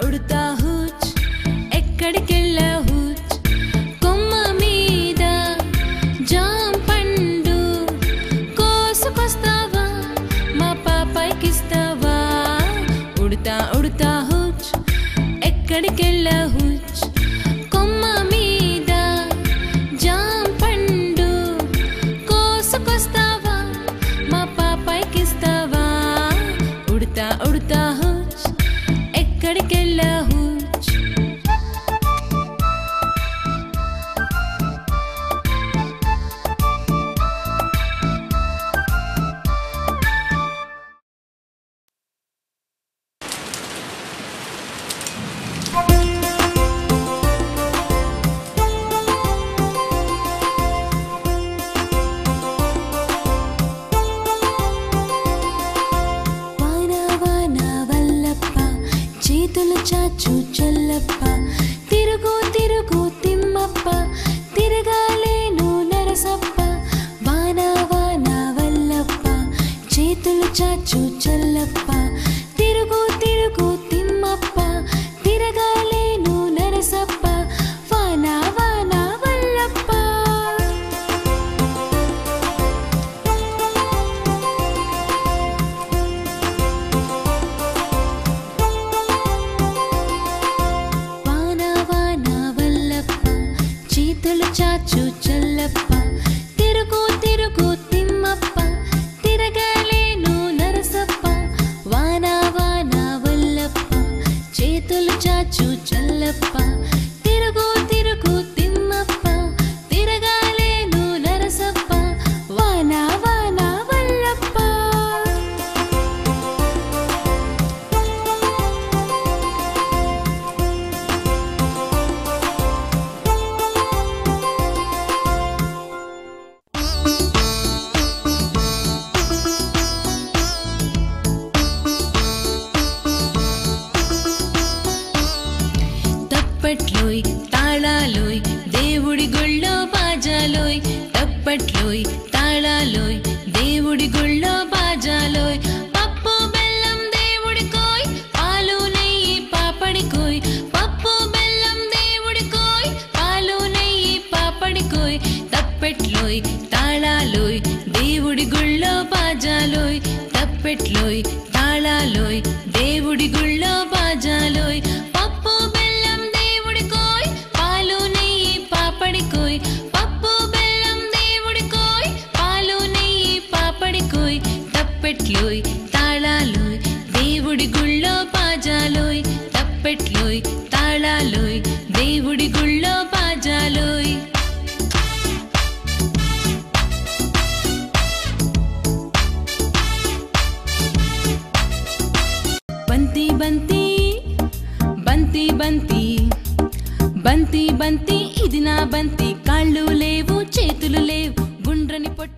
Udatha Udatha which ఎక్కడికెళ్ళా which? కొమ్మ మీద jam పండు కోసుకొస్తావా? మా పాపాయికిస్తావా ఉడతా చేతులు చాచు చేతులు చప్పట్లోయ్ తాళాలోయ్ దేవుడి గుళ్ళో బాజాలోయ్. పప్పు బెల్లం దేవుడి కోయ్ పాలు నెయ్యి పాపడి కోయ్ పప్పు బెల్లం దేవుడి కోయ్ పాలు నెయ్యి పాపడి కోయ్ తప్పెట్లోయ్ తాళాలోయ్ దేవుడి గుళ్ళో బాజాలోయ్. తప్పెట్లోయ్ తాళాలోయ్ దేవుడి గుళ్ళో తప్పెట్లోయ్ తాళాలోయ్ దేవుడి గుళ్ళో బాజాలోయ్. బంతి బంతి బంతి బంతి బంతి బంతి ఇది నా బంతి. కాళ్ళు లేవు చేతులు లేవు గుండ్రని పొట్టు